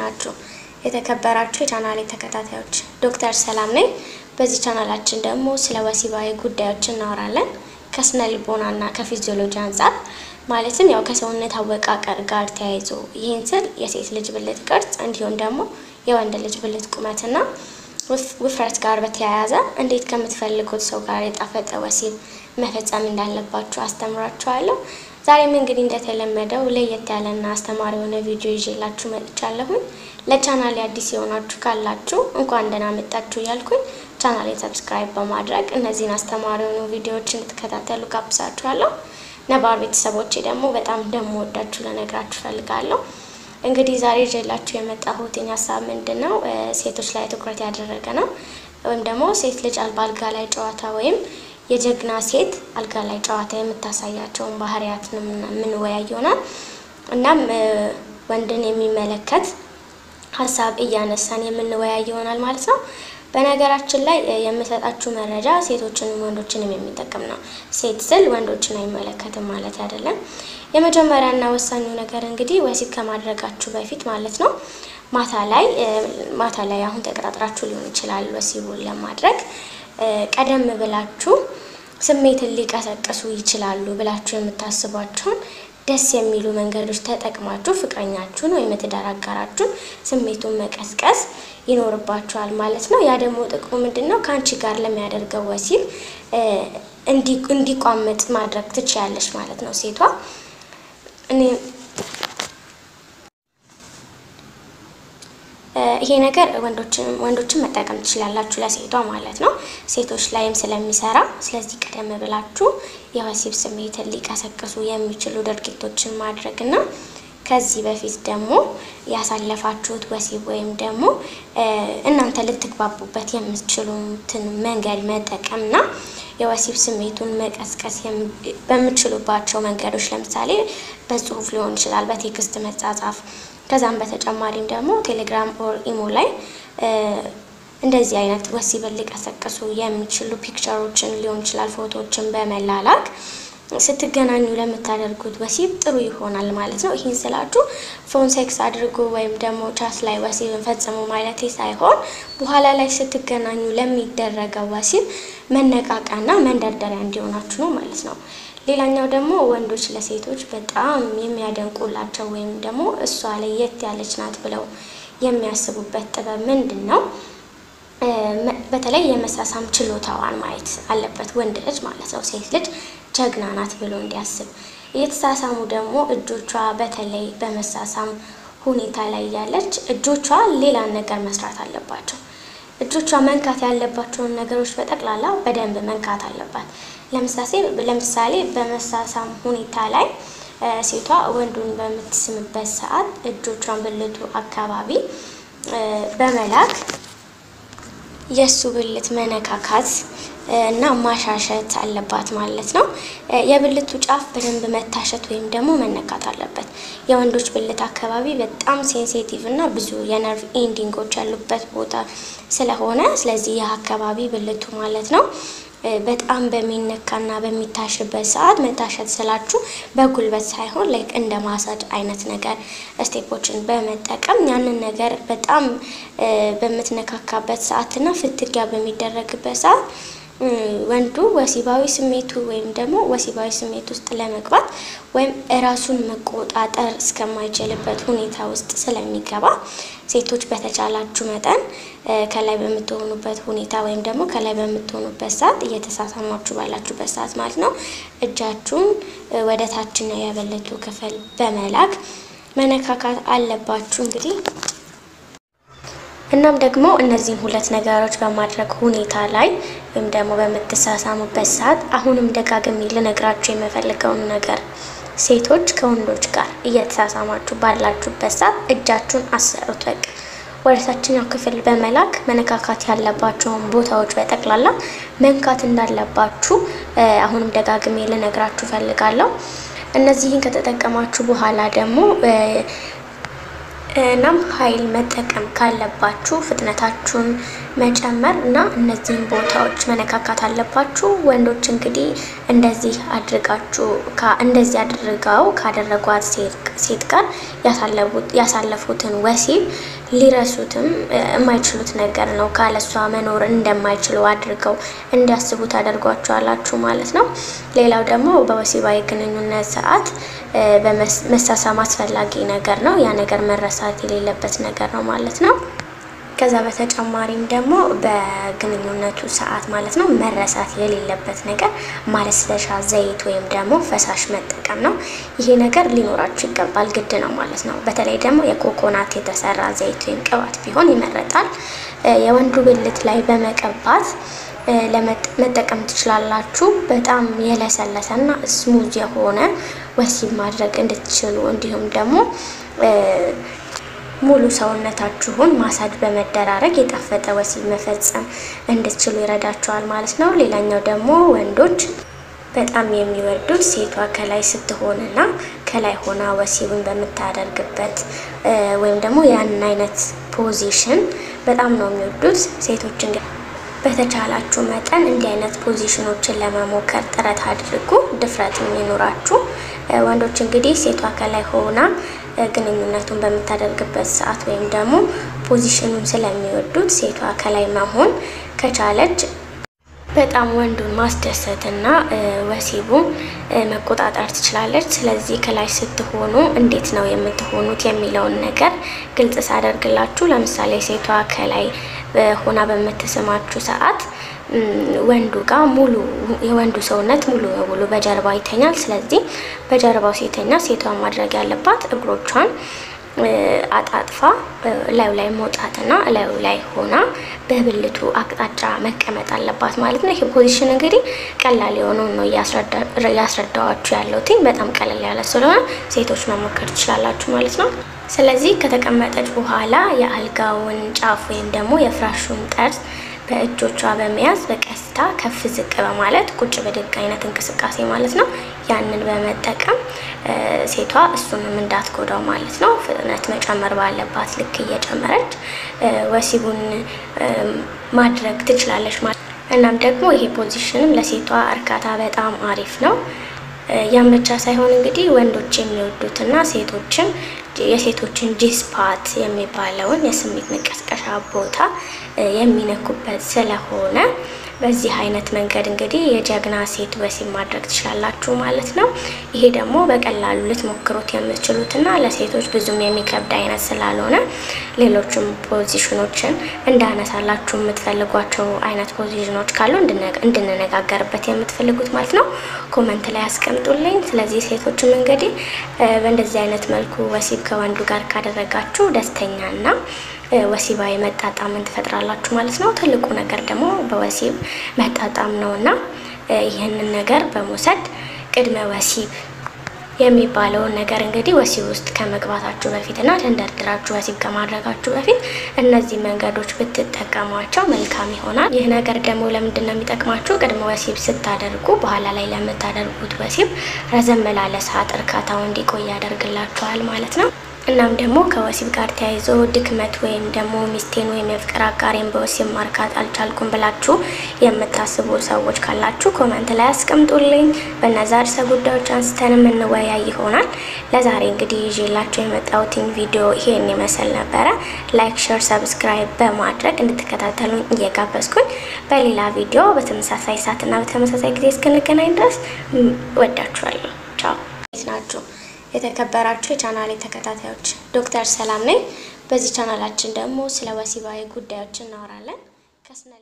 ናችሁ? የተከበራችሁ የቻናሌ ተከታታዮች ዶክተር ሰላም ነኝ። በዚህ ቻናላችን ደግሞ ስለ ወሲባዊ ጉዳዮች እናወራለን ከስነ ልቦናና ከፊዚዮሎጂ አንጻር ማለትም ያው ከሰውነት አወቃቀር ጋር ተያይዞ ይህን ስል የሴት ልጅ ብልት ቅርጽ እንዲሁም ደግሞ የወንድ ልጅ ብልት ቁመትና ውፍረት ጋር በተያያዘ እንዴት ከምትፈልጉት ሰው ጋር የጣፈጠ ወሲብ መፈጸም እንዳለባችሁ አስተምራችኋለሁ። ዛሬም እንግዲህ እንደተለመደው ለየት ያለና አስተማሪ የሆነ ቪዲዮ ይዤላችሁ መጥቻለሁኝ። ለቻናሌ አዲስ የሆናችሁ ካላችሁ እንኳን ደህና መጣችሁ እያልኩኝ channel ኤ subscribe በማድረግ እነዚህን አስተማሪ የሆኑ ቪዲዮዎች እንድትከታተሉ ጋብዛችኋለሁ። ነባር ቤተሰቦቼ ደግሞ በጣም እንደምወዳችሁ ልነግራችሁ ፈልጋለሁ። እንግዲህ ዛሬ ይዤላችሁ የመጣሁት ሀሳብ ምንድን ነው? ሴቶች ላይ ትኩረት ያደረገ ነው። ወይም ደግሞ ሴት ልጅ በአልጋ ላይ ጨዋታ ወይም የጀግና ሴት አልጋ ላይ ጨዋታ የምታሳያቸውን ባህሪያት የምንወያይ ይሆናል። እናም ወንድን የሚመለከት ሀሳብ እያነሳን የምንወያይ ይሆናል ማለት ነው። በነገራችን ላይ የምሰጣችሁ መረጃ ሴቶችንም ወንዶችንም የሚጠቅም ነው። ሴት ስል ወንዶችን አይመለከትም ማለት አይደለም። የመጀመሪያና ወሳኙ ነገር እንግዲህ ወሲብ ከማድረጋችሁ በፊት ማለት ነው ማታ ላይ ማታ ላይ አሁን ተቀጣጥራችሁ ሊሆን ይችላል ወሲቡን ለማድረግ ቀደም ብላችሁ ስሜትን ሊቀሰቅሱ ይችላሉ ብላችሁ የምታስቧቸውን ደስ የሚሉ መንገዶች ተጠቅማችሁ ፍቅረኛችሁን ወይም የትዳር አጋራችሁን ስሜቱን መቀስቀስ ይኖርባችኋል ማለት ነው። ያ ደግሞ ጥቅሙ ምንድን ነው? ከአንቺ ጋር ለሚያደርገው ወሲብ እንዲቋመጥ ማድረግ ትችያለሽ ማለት ነው ሴቷ ይሄ ነገር ወንዶችን መጠቀም ትችላላችሁ ለሴቷ ማለት ነው። ሴቶች ላይም ስለሚሰራ ስለዚህ ቀደም ብላችሁ የወሲብ ስሜትን ሊቀሰቅሱ የሚችሉ ድርጊቶችን ማድረግና ከዚህ በፊት ደግሞ ያሳለፋችሁት ወሲብ ወይም ደግሞ እናንተ ልትግባቡበት የምትችሉትን መንገድ መጠቀምና የወሲብ ስሜቱን መቀስቀስ በምትችሉባቸው መንገዶች ለምሳሌ በጽሁፍ ሊሆን ይችላል፣ በ text መጻጻፍ። ከዛም በተጨማሪም ደግሞ ቴሌግራም or ኢሞ ላይ እንደዚህ አይነት ወሲብን ሊቀሰቅሱ የሚችሉ picture ኦችን ሊሆን ይችላል ፎቶዎችን በመላላክ ስትገናኙ ለምታደርጉት ወሲብ ጥሩ ይሆናል ማለት ነው። ይህን ስላችሁ phone sex አድርጉ ወይም ደግሞ chat ላይ ወሲብን ፈጽሙ ማለት ሳይሆን በኋላ ላይ ስትገናኙ ለሚደረገው ወሲብ መነቃቃና መንደርደሪያ እንዲሆናችሁ ነው ማለት ነው። ሌላኛው ደግሞ ወንዶች ለሴቶች በጣም የሚያደንቁላቸው ወይም ደግሞ እሷ ለየት ያለች ናት ብለው የሚያስቡበት ጥበብ ምንድን ነው? በተለይ የመሳሳም ችሎታዋን ማየት አለበት ወንድ ልጅ ማለት ነው። ሴት ልጅ ጀግና ናት ብሎ እንዲያስብ እየተሳሳሙ ደግሞ እጆቿ በተለይ በመሳሳም ሁኔታ ላይ ያለች እጆቿ ሌላን ነገር መስራት አለባቸው። እጆቿ መንካት ያለባቸውን ነገሮች በጠቅላላ በደንብ መንካት አለባት። ለምሳሌ በመሳሳም ሁኔታ ላይ ሴቷ ወንዱን በምትስምበት ሰዓት እጆቿን ብልቱ አካባቢ በመላክ የእሱ ብልት መነካካት እና ማሻሸት አለባት ማለት ነው። የብልቱ ጫፍ በደንብ መታሸት ወይም ደግሞ መነካት አለበት። የወንዶች ብልት አካባቢ በጣም sensitive እና ብዙ የነርቭ ending ኦች ያሉበት ቦታ ስለሆነ ስለዚህ ይህ አካባቢ ብልቱ ማለት ነው በጣም በሚነካና በሚታሽበት ሰዓት መታሸት ስላችሁ በጉልበት ሳይሆን like እንደ ማሳጅ አይነት ነገር step ኦችን በመጠቀም ያንን ነገር በጣም በምትነካካበት ሰዓትና ፍትጊያ በሚደረግበት ሰዓት ወንዱ ወሲባዊ ስሜቱ ወይም ደግሞ ወሲባዊ ስሜት ውስጥ ለመግባት ወይም እራሱን መቆጣጠር እስከማይችልበት ሁኔታ ውስጥ ስለሚገባ ሴቶች በተቻላችሁ መጠን ከላይ በምትሆኑበት ሁኔታ ወይም ደግሞ ከላይ በምትሆኑበት ሰዓት እየተሳሳማችሁ ባላችሁበት ሰዓት ማለት ነው እጃችሁን ወደ ታችኛው የብልቱ ክፍል በመላክ መነካካት አለባችሁ። እንግዲህ እናም ደግሞ እነዚህን ሁለት ነገሮች በማድረግ ሁኔታ ላይ ወይም ደግሞ በምትሳሳሙበት ሰዓት አሁንም ደጋግሜ ልነግራችሁ የምፈልገውን ነገር ሴቶች ከወንዶች ጋር እየተሳሳማችሁ ባላችሁበት ሰዓት እጃችሁን አሰሩት። በቃ ወደ ታችኛው ክፍል በመላክ መነካካት ያለባቸውን ቦታዎች በጠቅላላ መንካት እንዳለባችሁ አሁንም ደጋግሜ ልነግራችሁ ፈልጋለሁ። እነዚህን ከተጠቀማችሁ በኋላ ደግሞ እናም ኃይል መጠቀም ካለባችሁ ፍጥነታችሁን መጨመር እና እነዚህን ቦታዎች መነካካት አለባችሁ። ወንዶች እንግዲህ እንደዚህ አድርጋችሁ እንደዚህ አድርገው ካደረጓት ሴት ጋር ያሳለፉትን ወሲብ ሊረሱትም የማይችሉት ነገር ነው። ካለሷ መኖር እንደማይችሉ አድርገው እንዲያስቡ ታደርጓቸዋላችሁ ማለት ነው። ሌላው ደግሞ በወሲባዊ ግንኙነት ሰዓት በመሳሳም አስፈላጊ ነገር ነው። ያ ነገር መረሳት የሌለበት ነገር ነው ማለት ነው። ከዛ በተጨማሪም ደግሞ በግንኙነቱ ሰዓት ማለት ነው መረሳት የሌለበት ነገር ማለስለሻ ዘይት ወይም ደግሞ ፈሳሽ መጠቀም ነው። ይሄ ነገር ሊኖራችሁ ይገባል፣ ግድ ነው ማለት ነው። በተለይ ደግሞ የኮኮናት የተሰራ ዘይት ወይም ቅባት ቢሆን ይመረጣል። የወንዱ ብልት ላይ በመቀባት መጠቀም ትችላላችሁ። በጣም የለሰለሰና smooth የሆነ ወሲብ ማድረግ እንድትችሉ እንዲሁም ደግሞ ሙሉ ሰውነታችሁን ማሳጅ በመደራረግ የጣፈጠ ወሲብ መፈጸም እንድትችሉ ይረዳችኋል ማለት ነው። ሌላኛው ደግሞ ወንዶች በጣም የሚወዱት ሴቷ ከላይ ስትሆንና ከላይ ሆና ወሲብን በምታደርግበት ወይም ደግሞ ያንን አይነት position በጣም ነው የሚወዱት ሴቶች። በተቻላችሁ መጠን እንዲህ አይነት position ኦችን ለመሞከር ጥረት አድርጉ፣ ድፍረት የሚኖራችሁ ወንዶች እንግዲህ ሴቷ ከላይ ሆና ግንኙነቱን በምታደርግበት ሰዓት ወይም ደግሞ ፖዚሽኑን ስለሚወዱት ሴቷ ከላይ መሆን ከቻለች በጣም ወንዱን ማስደሰትና ወሲቡን መቆጣጠር ትችላለች። ስለዚህ ከላይ ስትሆኑ እንዴት ነው የምትሆኑት የሚለውን ነገር ግልጽ ሳደርግላችሁ፣ ለምሳሌ ሴቷ ከላይ ሆና በምትስማችሁ ሰዓት ወንዱ ጋር ሙሉ የወንዱ ሰውነት ሙሉ በሙሉ በጀርባ ይተኛል። ስለዚህ በጀርባው ሲተኛ ሴቷን ማድረግ ያለባት እግሮቿን አጣጥፋ ላዩ ላይ መውጣትና ላዩ ላይ ሆና በብልቱ አቅጣጫ መቀመጥ አለባት ማለት ነው። ይህ position እንግዲህ ቀላል የሆነውን ነው እያስረዳዋችሁ ያለሁት። በጣም ቀለል ያለ ስለሆነ ሴቶች መሞከር ትችላላችሁ ማለት ነው። ስለዚህ ከተቀመጠች በኋላ የአልጋውን ጫፍ ወይም ደግሞ የፍራሹን ጠርዝ በእጆቿ በመያዝ በቀስታ ከፍ ዝቅ በማለት ቁጭ ብድግ አይነት እንቅስቃሴ ማለት ነው። ያንን በመጠቀም ሴቷ እሱንም እንዳትጎዳው ማለት ነው። ፍጥነት መጨመር ባለባት ልክ እየጨመረች ወሲቡን ማድረግ ትችላለች ማለት እናም ደግሞ ይሄ ፖዚሽንም ለሴቷ እርካታ በጣም አሪፍ ነው። ያን ብቻ ሳይሆን እንግዲህ ወንዶች የሚወዱትና ሴቶችም የሴቶችን ጂስፓት የሚባለውን የስሜት መቀስቀሻ ቦታ የሚነኩበት ስለሆነ በዚህ አይነት መንገድ እንግዲህ የጀግና ሴት ወሲብ ማድረግ ትችላላችሁ ማለት ነው። ይሄ ደግሞ በቀላሉ ልትሞክሩት የምትችሉትና ለሴቶች ብዙም የሚከብድ አይነት ስላልሆነ ሌሎችም position ኦችን እንዳነሳላችሁ የምትፈልጓቸው አይነት ፖዚሽኖች ካሉ እንድንነጋገርበት የምትፈልጉት ማለት ነው comment ላይ አስቀምጡልኝ። ስለዚህ ሴቶችም እንግዲህ በእንደዚህ አይነት መልኩ ወሲብ ከወንዱ ጋር ካደረጋችሁ ደስተኛና ወሲባዊ መጣጣምን ትፈጥራላችሁ ማለት ነው። ትልቁ ነገር ደግሞ በወሲብ መጣጣም ነው እና ይህንን ነገር በመውሰድ ቅድመ ወሲብ የሚባለውን ነገር እንግዲህ ወሲብ ውስጥ ከመግባታችሁ በፊት እና ተንደርድራችሁ ወሲብ ከማድረጋችሁ በፊት እነዚህ መንገዶች ብትጠቀሟቸው መልካም ይሆናል። ይህ ነገር ደግሞ ለምንድን ነው የሚጠቅማችሁ? ቅድመ ወሲብ ስታደርጉ በኋላ ላይ ለምታደርጉት ወሲብ ረዘም ላለ ሰዓት እርካታው እንዲቆይ ያደርግላችኋል ማለት ነው። እናም ደግሞ ከወሲብ ጋር ተያይዞ ድክመት ወይም ደግሞ ሚስቴን ወይም የፍቅር አጋሬን በወሲብ ማርካት አልቻልኩም ብላችሁ የምታስቡ ሰዎች ካላችሁ comment ላይ አስቀምጡልኝ። በነዛ ርዕሰ ጉዳዮች አንስተን የምንወያይ ይሆናል። ለዛሬ እንግዲህ ይዤላችሁ የመጣሁትን ቪዲዮ ይሄን ይመስል ነበረ። like፣ share፣ subscribe በማድረግ እንድትከታተሉኝ እየጋበዝኩኝ በሌላ ቪዲዮ በተመሳሳይ ሰዓትና በተመሳሳይ ጊዜ እስክንገናኝ ድረስ ወዳችኋለሁ። ቻው ናችሁ የተከበራችሁ የቻናሌ ተከታታዮች ዶክተር ሰላም ነኝ። በዚህ ቻናላችን ደግሞ ስለ ወሲባዊ ጉዳዮች እናወራለን ከስነ